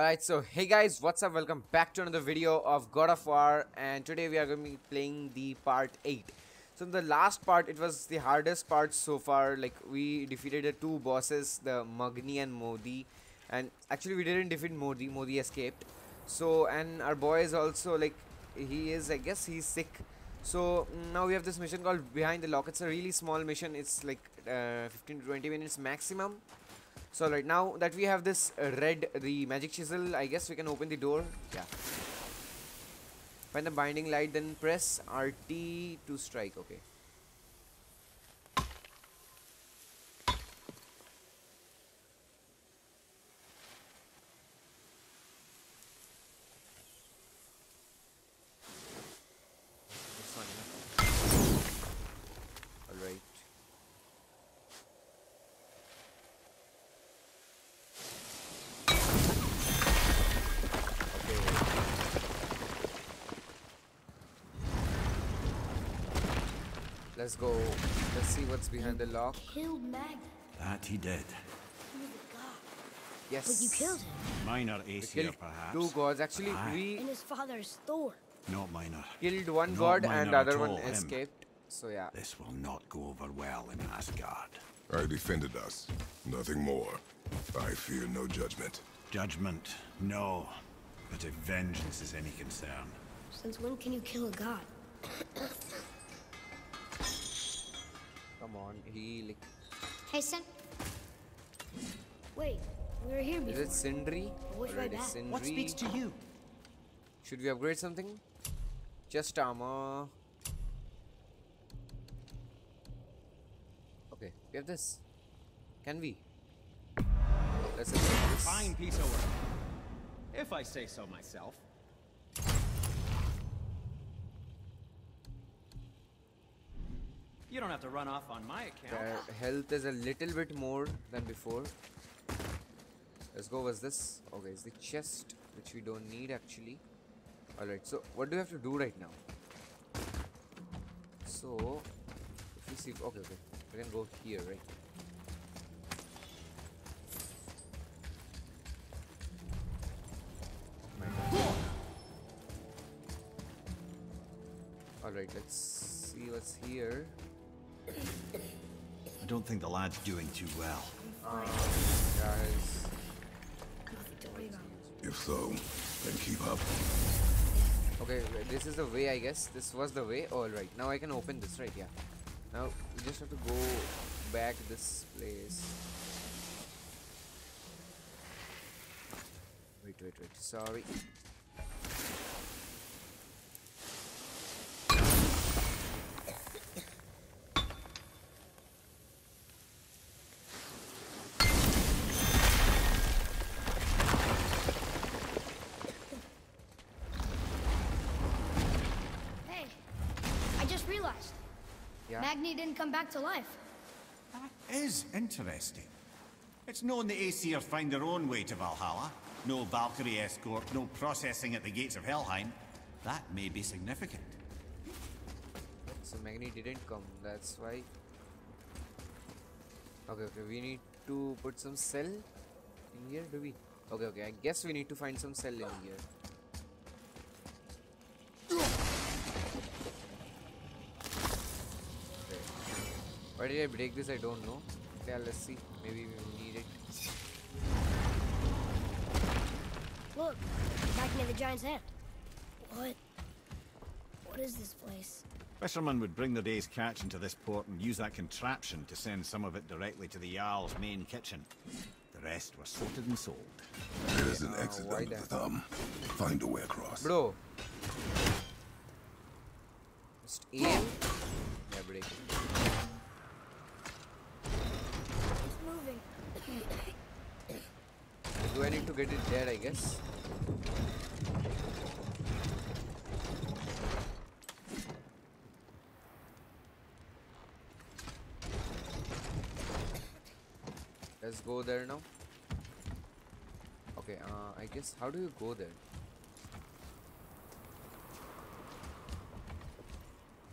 Alright, so hey guys, what's up? Welcome back to another video of God of War and today we are going to be playing the part 8. So in the last part, it was the hardest part so far, like we defeated the two bosses, the Magni and Modi and actually we didn't defeat Modi, Modi escaped. So and our boy is also like, he is, I guess he's sick. So now we have this mission called Behind the Lock, it's a really small mission, it's like uh, 15 to 20 minutes maximum so right now that we have this red the magic chisel i guess we can open the door. Yeah. Find the binding light then press rt to strike. Okay Alright. Okay. Let's go. Let's see what's behind the lock. Killed Magni. That he did. He was a god. Yes. But you killed him. Minor We Aesir, killed perhaps. two gods. Actually, Aye. we And his father's Thor. Not minor. killed one Not god minor and the other one him. escaped. So yeah. This will not go over well in Asgard. I defended us. Nothing more. I fear no judgment. Judgment, no. But if vengeance is any concern, Since when can you kill a god? Come on. He like. Hey, Sen. Wait, we were here Is before. it Sindri? Which way back? it's Sindri. What speaks to you? Should we upgrade something? Just armor. Okay, we have this. Can we? Let's upgrade this. Fine piece of work. If I say so myself. You don't have to run off on my account. Their health is a little bit more than before. Let's go. What's this? Okay, it's the chest, which we don't need actually. Alright, so what do we have to do right now? So, if we see. Okay, okay. We can go here, right? Alright, let's see what's here. I don't think the lad's doing too well. Guys. Nothing to worry about. If so, then keep up. Okay, this is the way I guess. This was the way. All right. Now I can open this, right? Yeah. Now we just have to go back this place. Wait, wait, wait. Sorry. Hey, I just realized. Yeah. Magni didn't come back to life. That is interesting. It's known the Aesir find their own way to Valhalla. No Valkyrie escort, no processing at the gates of Helheim. That may be significant. So Magni didn't come. That's why. Okay, okay. We need to put some cell in here, do we? Okay, okay. I guess we need to find some cell in here. Why did I break this? I don't know. Yeah, let's see. Maybe we need it. Look, Magni the Giant's hand. What? What is this place? Fishermen would bring their day's catch into this port and use that contraption to send some of it directly to the Jarl's main kitchen. The rest were sorted and sold. There's an Uh, exit why under the thumb. Find a way across. Bro. Just aim. Yeah, break it. It's moving. Do I need to get it there, I guess? Let's go there now. Okay, uh, I guess, how do you go there?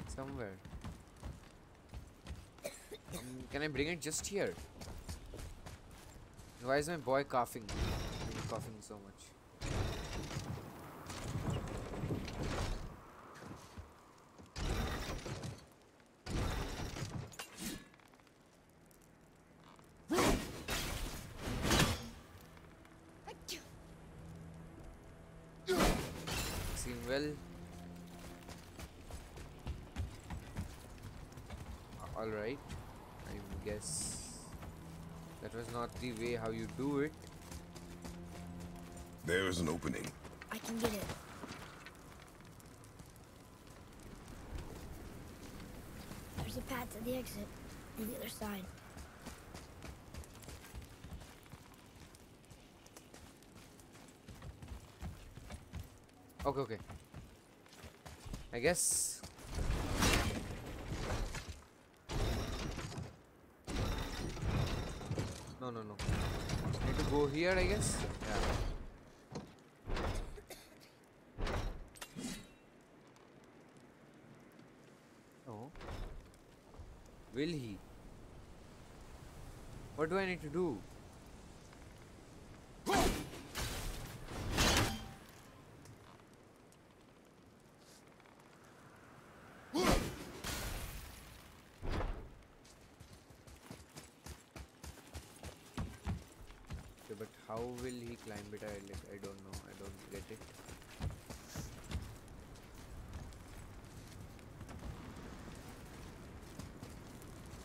Somewhere. Um, can I bring it just here? Why is my boy coughing? Coughing so much. Seem well. All right. I guess that was not the way how you do it. There is an opening. I can get it. There's a path to the exit on the other side. Okay, okay. I guess. No, no, no. Need to go here, I guess. Yeah. Oh. Will he? What do I need to do? But how will he climb it? I like I don't know. I don't get it.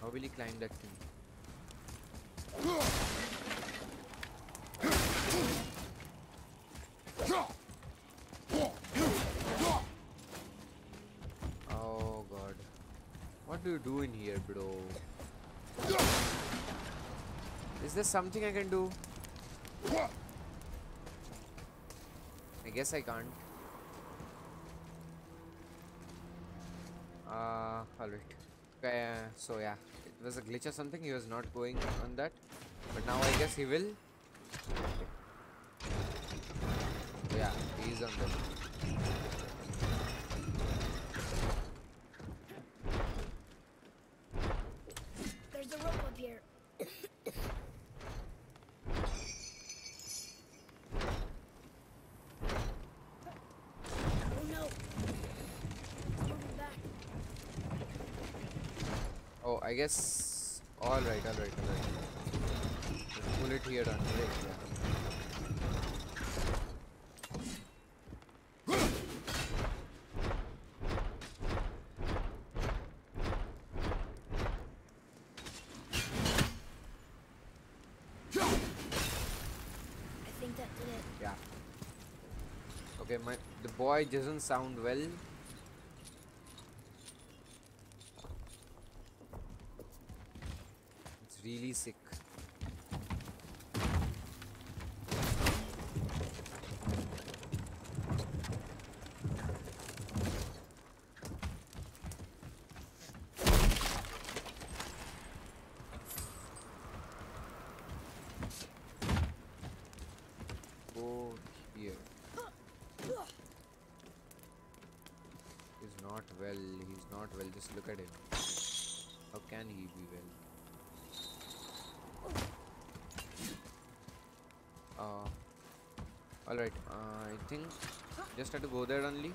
How will he climb that thing? Oh god. What do you do in here, bro? Is there something I can do? I guess I can't. Uh, alright. Okay, uh, so yeah, it was a glitch or something. He was not going on that, but now I guess he will. Yeah, he's on that. There's a rope up here. oh no. It's back. Oh, I guess. All right, all right, all right. Let's pull it here on it. Yeah. I think that did it. Yeah. Okay, my the boy doesn't sound well. It's really sick. Go here. He's not well. He's not well. Just look at him. How can he be well? Uh, Alright, uh, I think just have to go there only.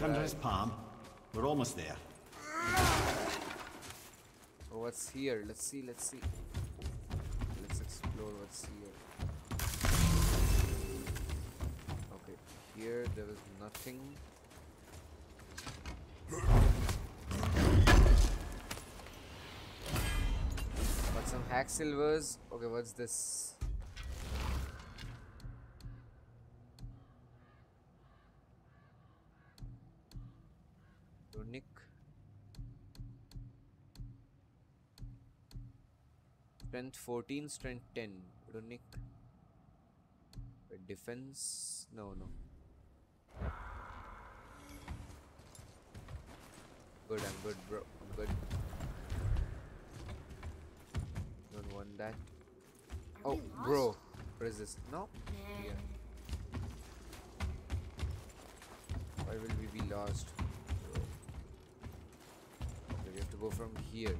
Back under his palm. We're almost there. Oh, what's here? Let's see, let's see. Let's explore what's here. Okay, here there was nothing. Got some hack silvers. Okay, what's this? Strength 14, strength 10. Runic. Defense. No, no. Good, I'm good, bro. I'm good. Don't want that. Are Oh, bro. This? No? Yeah. Why will we be lost? Bro. Okay, we have to go from here.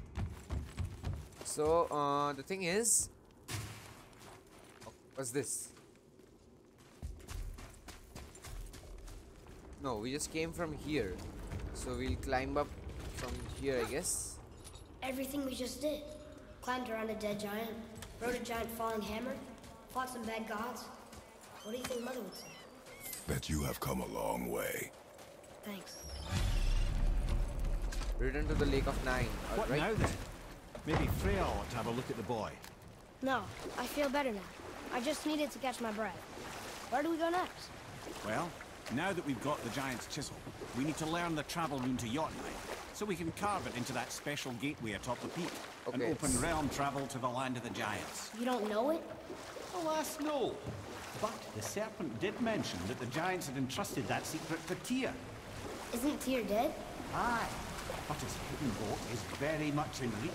So, uh, the thing is. Oh, what's this? No, we just came from here. So we'll climb up from here, I guess. Everything we just did. Climbed around a dead giant, rode a giant falling hammer, fought some bad gods. What do you think Mother would say? Bet you have come a long way. Thanks. Return to the Lake of Nine. What Alright. now then? Maybe Freya ought to have a look at the boy. No, I feel better now. I just needed to catch my breath. Where do we go next? Well, now that we've got the giant's chisel, we need to learn the travel rune to Jotunheim, so we can carve it into that special gateway atop the peak, and open realm travel to the land of the giants. You don't know it? Alas, no. But the serpent did mention that the giants had entrusted that secret to Tyr. Isn't Tyr dead? Aye, but his hidden boat is very much in reach.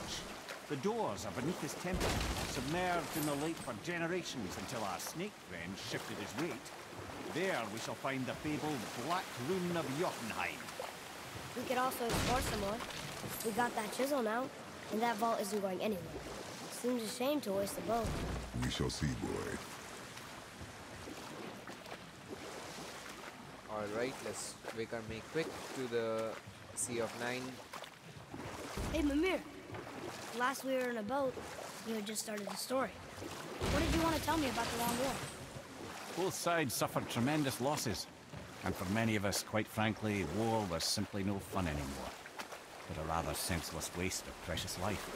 The doors are beneath his temple, submerged in the lake for generations until our snake friend shifted his weight. There we shall find the fabled Black Rune of Jotunheim. We could also explore some more. We got that chisel now, and that vault isn't going anywhere. Seems a shame to waste the boat. We shall see, boy. Alright, let's make our make quick to the Sea of Nine. Hey, Mimir. Last we were in a boat, you had just started the story. What did you want to tell me about the Long War? Both sides suffered tremendous losses. And for many of us, quite frankly, war was simply no fun anymore. But a rather senseless waste of precious life.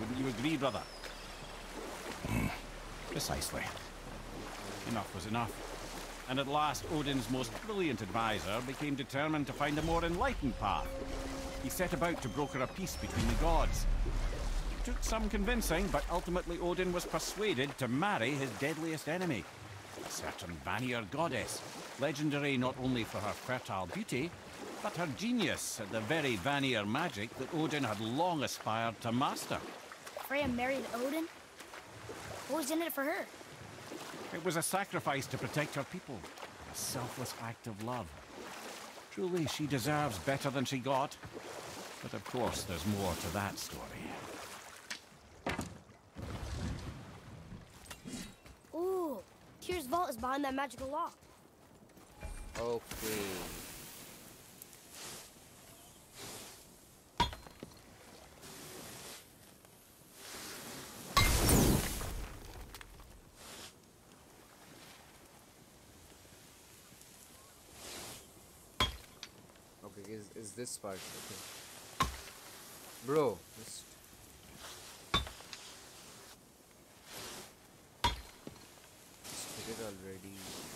Wouldn't you agree, brother? Hmm. Precisely. Enough was enough. And at last, Odin's most brilliant advisor became determined to find a more enlightened path. He set about to broker a peace between the gods. It took some convincing, but ultimately Odin was persuaded to marry his deadliest enemy, a certain Vanir goddess, legendary not only for her fertile beauty, but her genius at the very Vanir magic that Odin had long aspired to master. Freya married Odin? What was in it for her? It was a sacrifice to protect her people, a selfless act of love. Truly, she deserves better than she got. But of course, there's more to that story. Ooh, Tyr's vault is behind that magical lock. Okay. Okay, is, is this part okay? Bro, just did it already.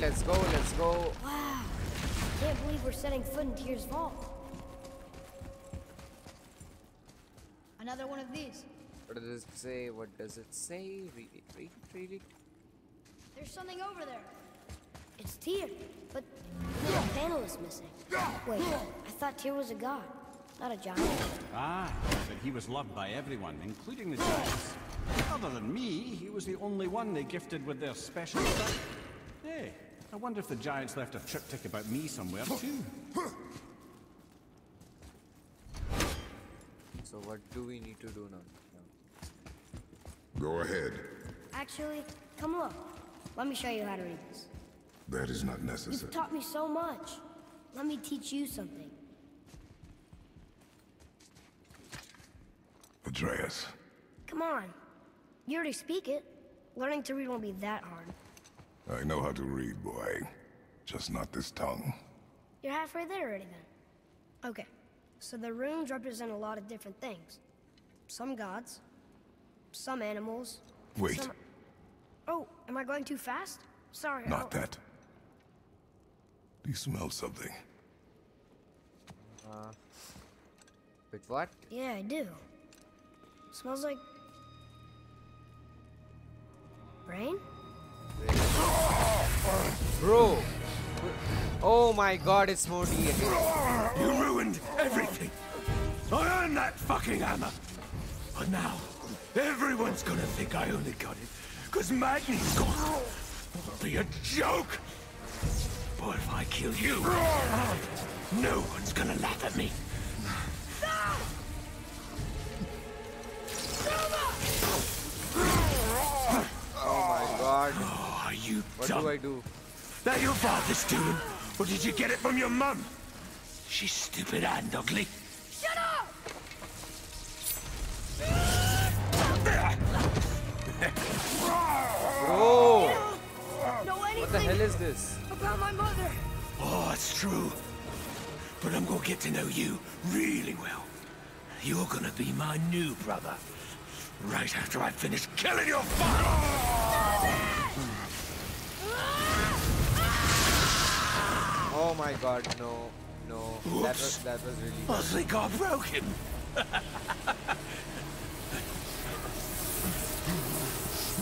Let's go. Let's go. Wow. Can't believe we're setting foot in Tyr's vault. Another one of these. What does it say? What does it say? Read it. Read it. Read it. There's something over there. It's Tyr, but the little panel is missing. Wait, I thought Tyr was a god, not a giant. Ah, but he was loved by everyone, including the giants. Other than me, he was the only one they gifted with their special sight. Hey, I wonder if the giants left a triptych about me somewhere too. So what do we need to do now? Go ahead. Actually, come look. Let me show you how to read this. That is not necessary. You've taught me so much. Let me teach you something. Atreus. Come on. You already speak it. Learning to read won't be that hard. I know how to read, boy. Just not this tongue. You're halfway there already then. Okay, so the runes represent a lot of different things. Some gods, some animals. Wait. some- Oh, am I going too fast? Sorry. Not don't- that. Do you smell something? Uh. Wait, what? Yeah, I do. Smells like rain. Bro! Oh my god, it's Modi again. You ruined everything. I earned that fucking hammer. But now, everyone's gonna think I only got it because Magni's gone. It'll be a joke. But if I kill you, no one's gonna laugh at me. Oh my god. Oh, are you What dumb? do I do? That your father's doing? Or did you get it from your mum? She's stupid and ugly. Shut up! Bro! Know What the hell is this? about my mother? Oh, it's true. But I'm gonna get to know you really well. You're gonna be my new brother. Right after I finish killing your father! Oh my god, no. No. That Oops. was that was really I think I broke him.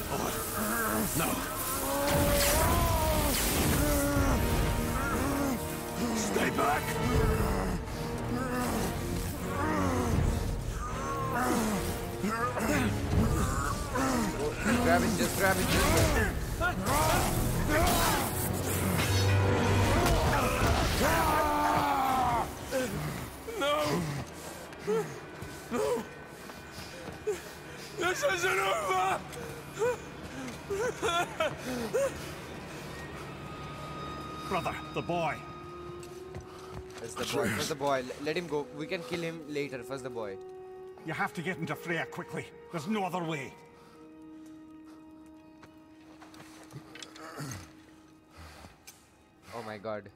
Oh, no. Stay back! Just grab it, just grab it, just grab it. Brother, the boy. First the boy, first the boy. Let him go. We can kill him later. First the boy. You have to get into Freya quickly. There's no other way. Oh my god.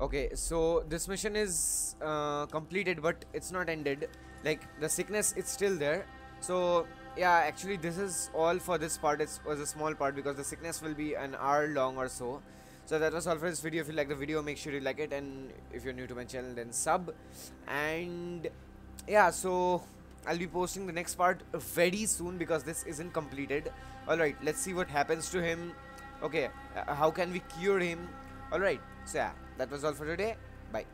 Okay, so this mission is uh, completed, but it's not ended. Like the sickness, it's still there. So yeah, actually, this is all for this part. It was a small part because the sickness will be an hour long or so. So that was all for this video. If you like the video, make sure you like it, and if you're new to my channel, then sub. And yeah, so I'll be posting the next part very soon because this isn't completed. Alright, let's see what happens to him. Okay, uh, how can we cure him? Alright, so yeah, that was all for today. Bye.